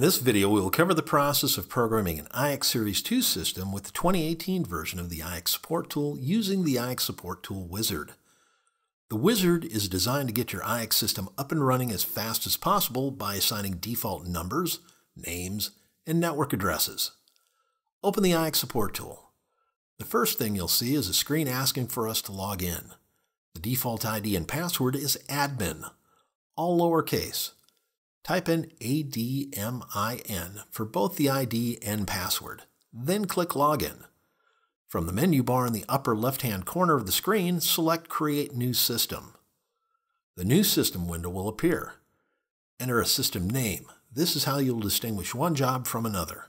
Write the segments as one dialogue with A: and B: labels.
A: In this video, we will cover the process of programming an IX Series 2 system with the 2018 version of the IX Support Tool using the IX Support Tool Wizard. The Wizard is designed to get your IX system up and running as fast as possible by assigning default numbers, names, and network addresses. Open the IX Support Tool. The first thing you'll see is a screen asking for us to log in. The default ID and password is admin, all lowercase. Type in ADMIN for both the ID and password, then click Login. From the menu bar in the upper left-hand corner of the screen, select Create New System. The New System window will appear. Enter a system name. This is how you'll distinguish one job from another.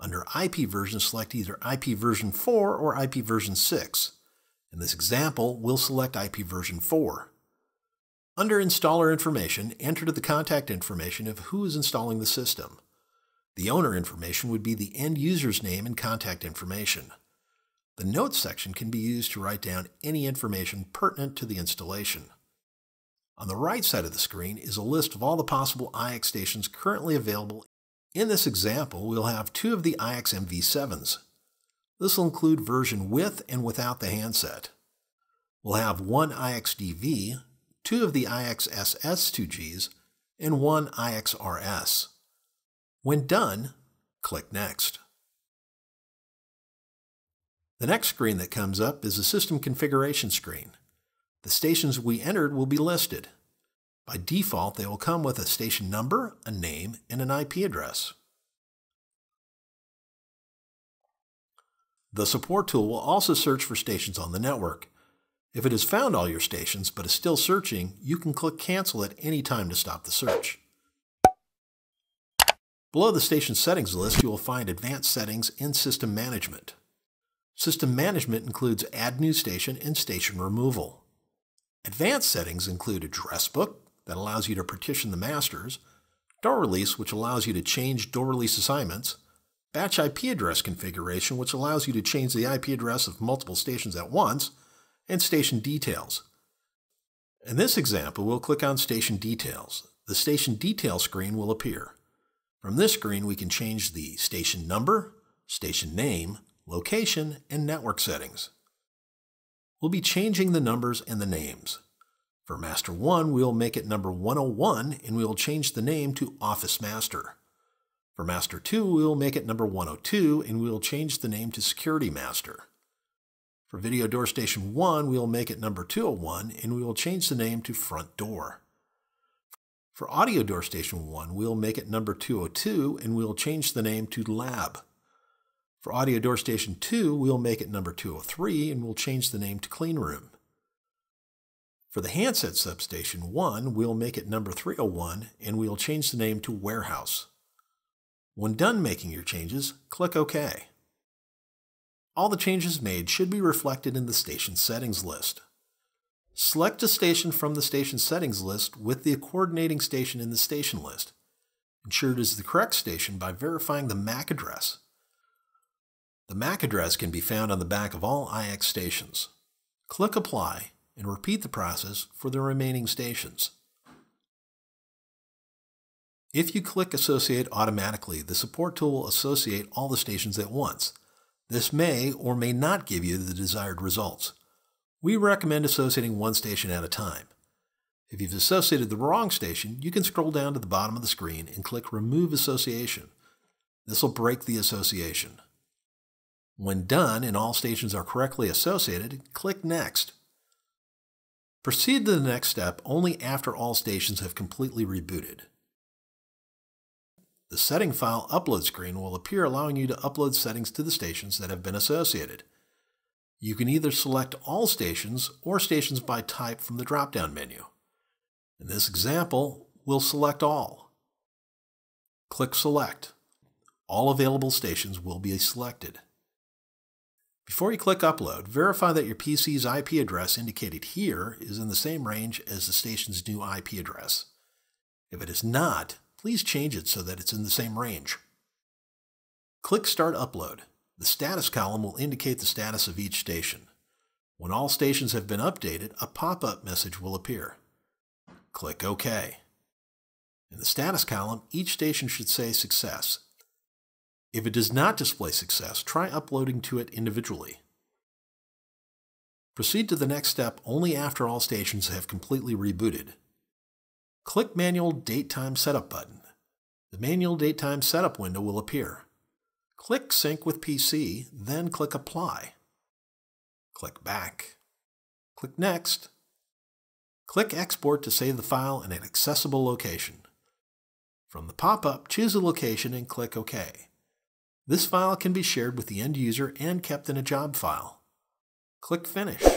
A: Under IP version, select either IP version 4 or IP version 6. In this example, we'll select IP version 4. Under Installer Information, enter the contact information of who is installing the system. The owner information would be the end user's name and contact information. The Notes section can be used to write down any information pertinent to the installation. On the right side of the screen is a list of all the possible IX stations currently available. In this example, we'll have two of the IX MV7s. This will include version with and without the handset. We'll have one IXDV, two of the IXSS2Gs, and one IXRS. When done, click Next. The next screen that comes up is the system configuration screen. The stations we entered will be listed. By default, they will come with a station number, a name, and an IP address. The support tool will also search for stations on the network. If it has found all your stations but is still searching, you can click Cancel at any time to stop the search. Below the station settings list, you will find Advanced Settings and System Management. System Management includes Add New Station and Station Removal. Advanced settings include Address Book, that allows you to partition the masters, Door Release, which allows you to change door release assignments, Batch IP address configuration, which allows you to change the IP address of multiple stations at once, and Station Details. In this example, we'll click on Station Details. The Station Detail screen will appear. From this screen, we can change the station number, station name, location, and network settings. We'll be changing the numbers and the names. For Master 1, we'll make it number 101 and we'll change the name to Office Master. For Master 2, we'll make it number 102 and we'll change the name to Security Master. For Video Door Station 1, we will make it number 201 and we will change the name to Front Door. For Audio Door Station 1, we'll make it number 202 and we'll change the name to Lab. For Audio Door Station 2, we'll make it number 203 and we'll change the name to Clean Room. For the handset substation 1, we'll make it number 301 and we'll change the name to Warehouse. When done making your changes, click OK. All the changes made should be reflected in the station settings list. Select a station from the station settings list with the coordinating station in the station list. Ensure it is the correct station by verifying the MAC address. The MAC address can be found on the back of all IX stations. Click Apply and repeat the process for the remaining stations. If you click Associate automatically, the support tool will associate all the stations at once. This may or may not give you the desired results. We recommend associating one station at a time. If you've associated the wrong station, you can scroll down to the bottom of the screen and click Remove Association. This will break the association. When done and all stations are correctly associated, click Next. Proceed to the next step only after all stations have completely rebooted. The setting file upload screen will appear allowing you to upload settings to the stations that have been associated. You can either select all stations or stations by type from the drop-down menu. In this example, we'll select all. Click Select. All available stations will be selected. Before you click Upload, verify that your PC's IP address indicated here is in the same range as the station's new IP address. If it is not, please change it so that it's in the same range. Click Start Upload. The status column will indicate the status of each station. When all stations have been updated, a pop-up message will appear. Click OK. In the status column, each station should say success. If it does not display success, try uploading to it individually. Proceed to the next step only after all stations have completely rebooted. Click Manual Date Time Setup button. The Manual Date Time Setup window will appear. Click Sync with PC, then click Apply. Click Back. Click Next. Click Export to save the file in an accessible location. From the pop-up, choose a location and click OK. This file can be shared with the end user and kept in a job file. Click Finish.